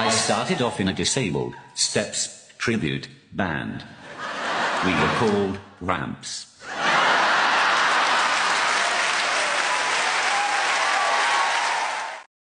I started off in a disabled steps tribute band. We were called Ramps.